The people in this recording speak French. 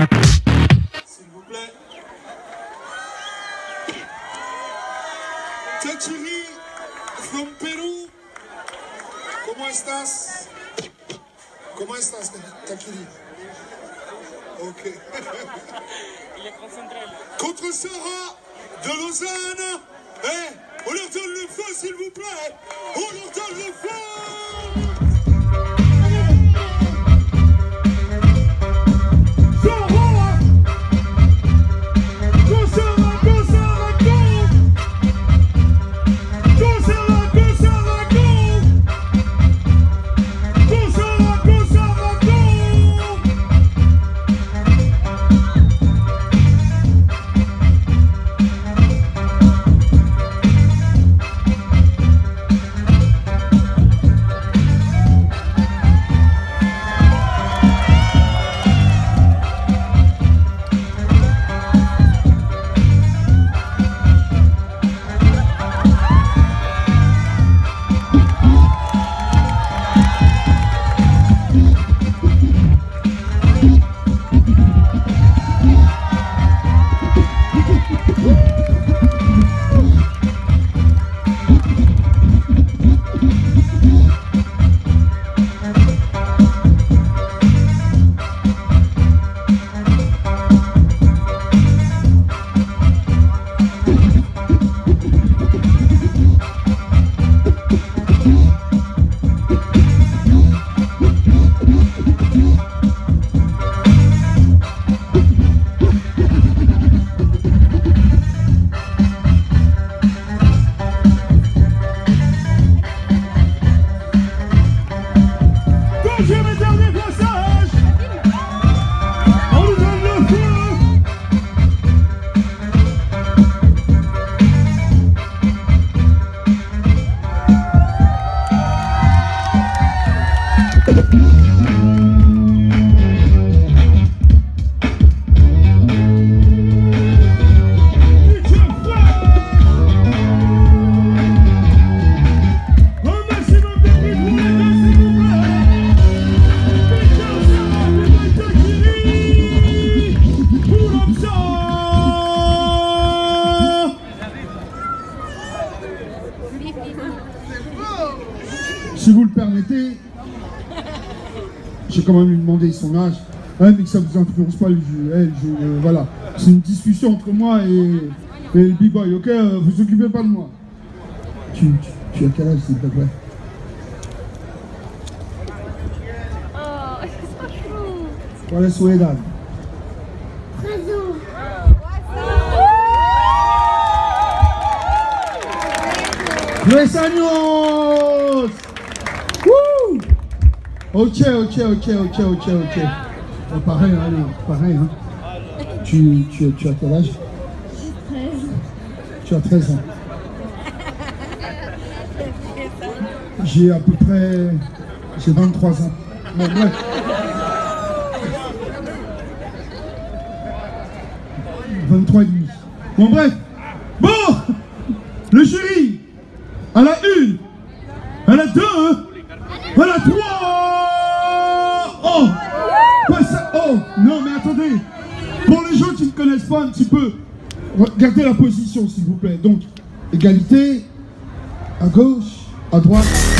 S'il vous plaît. Chachiri, from Peru. ¿Cómo estás? ¿Cómo estás, Chachiri? Ok. Il est concentré. Contre Sarah de Lausanne. Eh, on leur donne le feu, s'il vous plaît. On leur donne le feu. Jimmy Si vous le permettez, j'ai quand même lui demandé son âge. Ouais, mais que ça vous influence pas le jeu. eh, le jeu, euh, voilà. C'est une discussion entre moi et, et le b-boy, ok euh, Vous occupez pas de moi. Tu, tu, tu as quel âge, s'il te plaît? Oh, so true. ¿Cuál es ¡Tres años! ¡Woo! Ok, ok, ok, ok, ok, ok. Oh, pareil, allez, pareil. Hein. Tu, tu, tu as quel âge? Tu as 13 ans. J'ai à peu près... J'ai 23 ans. Bon, bref. 23 et demi. Bon bref. Bon Le jury à la une, à la deux, à la trois. Oh Non mais attendez. Pour les gens qui ne connaissent pas un petit peu, regardez la position s'il vous plaît. Donc, égalité, à gauche, à droite.